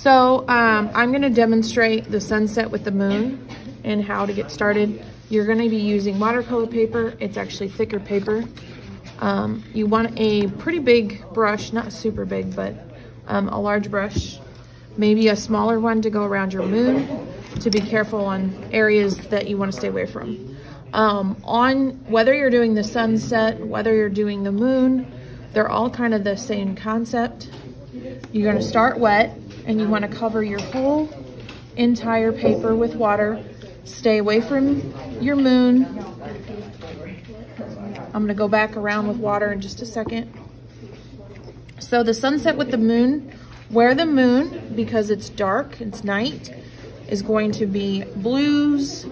So um, I'm gonna demonstrate the sunset with the moon and how to get started. You're gonna be using watercolor paper. It's actually thicker paper. Um, you want a pretty big brush, not super big, but um, a large brush. Maybe a smaller one to go around your moon to be careful on areas that you wanna stay away from. Um, on whether you're doing the sunset, whether you're doing the moon, they're all kind of the same concept. You're gonna start wet and you wanna cover your whole entire paper with water. Stay away from your moon. I'm gonna go back around with water in just a second. So the sunset with the moon, where the moon, because it's dark, it's night, is going to be blues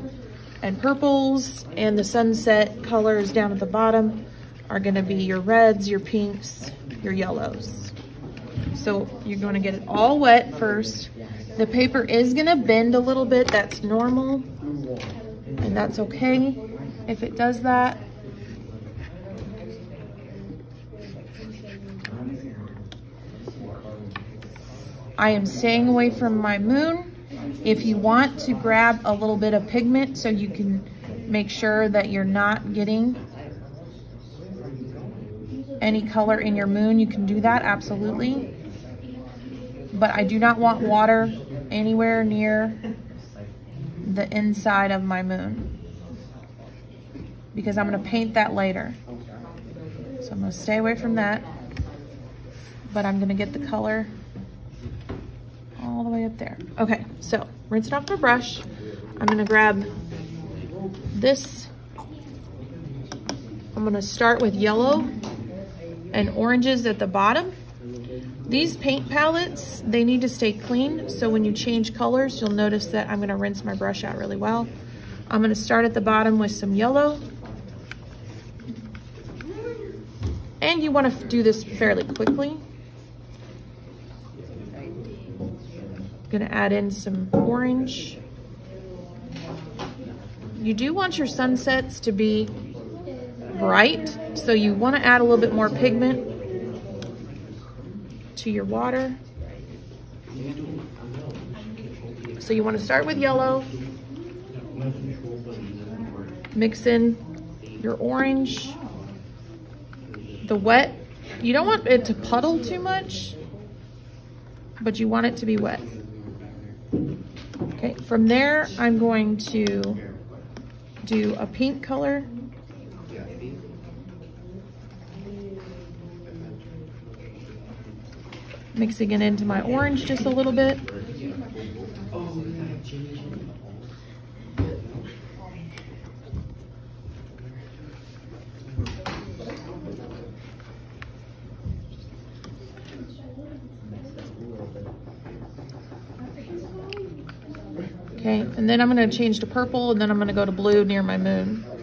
and purples, and the sunset colors down at the bottom are gonna be your reds, your pinks, your yellows. So you're gonna get it all wet first. The paper is gonna bend a little bit, that's normal, and that's okay if it does that. I am staying away from my moon. If you want to grab a little bit of pigment so you can make sure that you're not getting any color in your moon, you can do that, absolutely. But I do not want water anywhere near the inside of my moon because I'm gonna paint that later. So I'm gonna stay away from that, but I'm gonna get the color all the way up there. Okay, so rinse it off my brush. I'm gonna grab this. I'm gonna start with yellow and oranges at the bottom. These paint palettes, they need to stay clean. So when you change colors, you'll notice that I'm gonna rinse my brush out really well. I'm gonna start at the bottom with some yellow. And you wanna do this fairly quickly. I'm gonna add in some orange. You do want your sunsets to be bright, so you wanna add a little bit more pigment to your water. So you wanna start with yellow, mix in your orange, the wet. You don't want it to puddle too much, but you want it to be wet. Okay, from there, I'm going to do a pink color. Mixing it into my orange just a little bit. Okay, and then I'm gonna change to purple and then I'm gonna go to blue near my moon.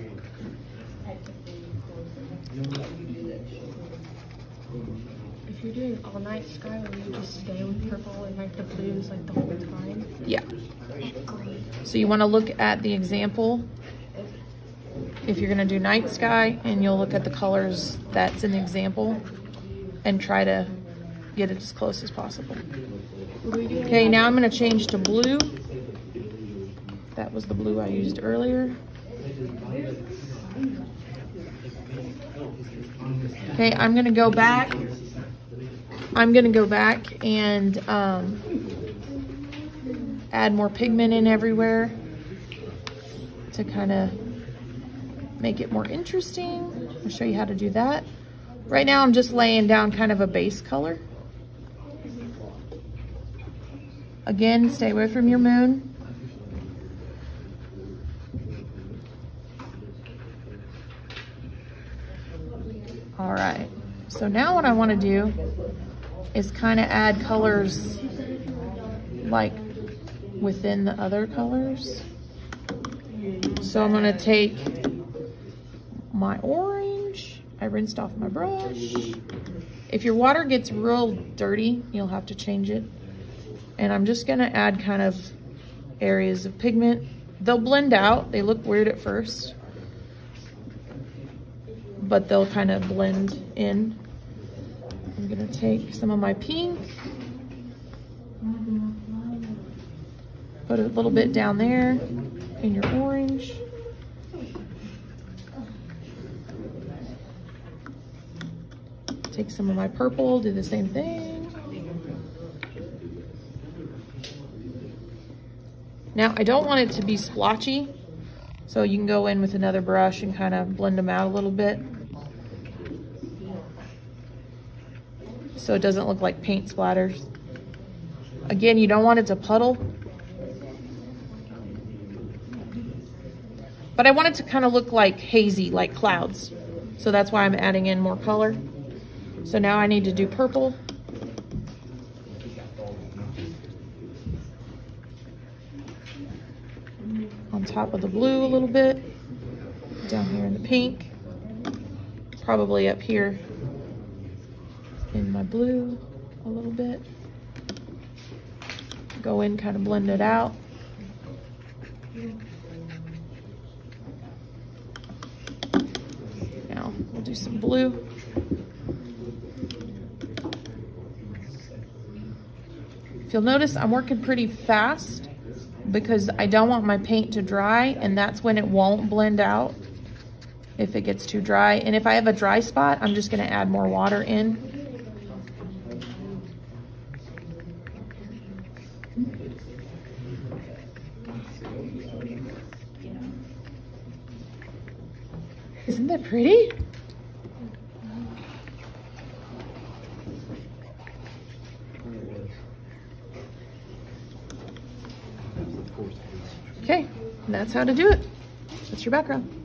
You're doing all night sky, will you just stay with purple and like the blues like the whole time? Yeah. So you wanna look at the example if you're gonna do night sky and you'll look at the colors that's in the example and try to get it as close as possible. Okay, now I'm gonna change to blue. That was the blue I used earlier. Okay, I'm gonna go back. I'm gonna go back and um, add more pigment in everywhere to kind of make it more interesting. I'll show you how to do that. Right now I'm just laying down kind of a base color. Again, stay away from your moon. All right, so now what I wanna do is kind of add colors like within the other colors. So I'm gonna take my orange, I rinsed off my brush. If your water gets real dirty, you'll have to change it. And I'm just gonna add kind of areas of pigment. They'll blend out, they look weird at first but they'll kind of blend in. I'm gonna take some of my pink. Put a little bit down there in your orange. Take some of my purple, do the same thing. Now, I don't want it to be splotchy, so you can go in with another brush and kind of blend them out a little bit. So it doesn't look like paint splatters. Again, you don't want it to puddle. But I want it to kind of look like hazy, like clouds. So that's why I'm adding in more color. So now I need to do purple. On top of the blue a little bit. Down here in the pink. Probably up here in my blue a little bit. Go in, kind of blend it out. Now we'll do some blue. If you'll notice, I'm working pretty fast because I don't want my paint to dry and that's when it won't blend out if it gets too dry. And if I have a dry spot, I'm just gonna add more water in. Isn't that pretty? Okay, that's how to do it. That's your background.